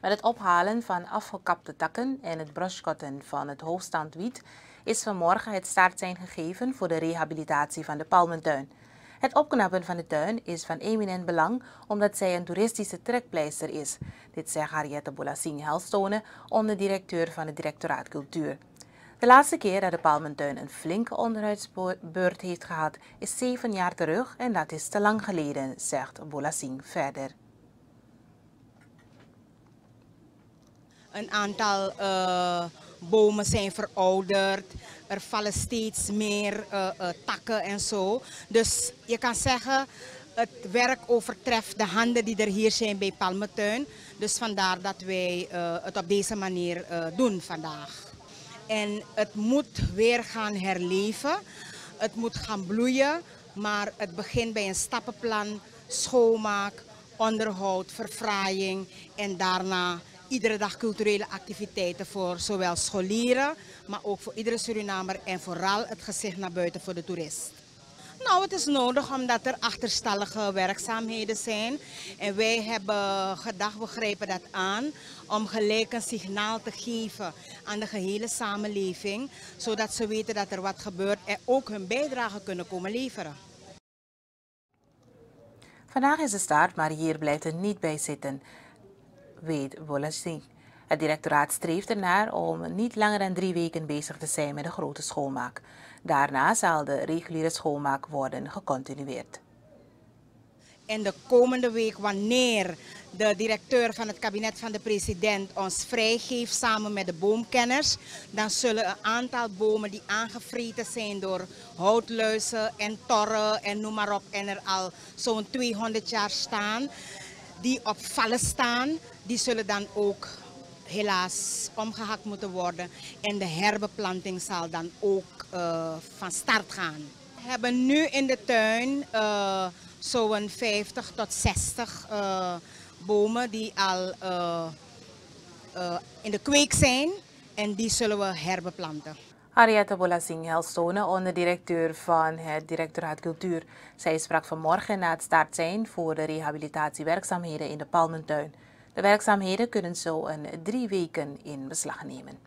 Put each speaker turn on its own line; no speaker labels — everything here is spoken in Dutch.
Met het ophalen van afgekapte takken en het brushcotten van het hoogstandwiet is vanmorgen het startsein gegeven voor de rehabilitatie van de palmentuin. Het opknappen van de tuin is van eminent belang omdat zij een toeristische trekpleister is. Dit zegt Harriette Bolasing Helstone, onderdirecteur van het Directoraat Cultuur. De laatste keer dat de Palmentuin een flinke onderhoudsbeurt heeft gehad is zeven jaar terug en dat is te lang geleden, zegt Bolasing verder.
Een aantal uh, bomen zijn verouderd. Er vallen steeds meer uh, uh, takken en zo. Dus je kan zeggen, het werk overtreft de handen die er hier zijn bij Palmentuin. Dus vandaar dat wij het op deze manier doen vandaag. En het moet weer gaan herleven. Het moet gaan bloeien. Maar het begint bij een stappenplan, schoonmaak, onderhoud, verfraaiing en daarna iedere dag culturele activiteiten voor zowel scholieren, maar ook voor iedere Surinamer en vooral het gezicht naar buiten voor de toerist. Nou, het is nodig omdat er achterstallige werkzaamheden zijn. En wij hebben gedacht, we grijpen dat aan om gelijk een signaal te geven aan de gehele samenleving. Zodat ze weten dat er wat gebeurt en ook hun bijdrage kunnen komen leveren.
Vandaag is de start, maar hier blijft het niet bij zitten, weet Wolasing. Het directoraat streeft ernaar om niet langer dan drie weken bezig te zijn met de grote schoonmaak. Daarna zal de reguliere schoonmaak worden gecontinueerd.
En de komende week, wanneer de directeur van het kabinet van de president ons vrijgeeft samen met de boomkenners, dan zullen een aantal bomen die aangevreten zijn door houtluizen en torren en noem maar op en er al zo'n 200 jaar staan, die op vallen staan, die zullen dan ook helaas omgehakt moeten worden. En de herbeplanting zal dan ook uh, van start gaan. We hebben nu in de tuin uh, zo'n 50 tot 60 uh, bomen die al in de kweek zijn. En die zullen we herbeplanten.
Ariette Bolasing Helstone, onderdirecteur van het Directoraat Cultuur. Zij sprak vanmorgen na het start zijn voor de rehabilitatiewerkzaamheden in de Palmentuin. De werkzaamheden kunnen zo een drie weken in beslag nemen.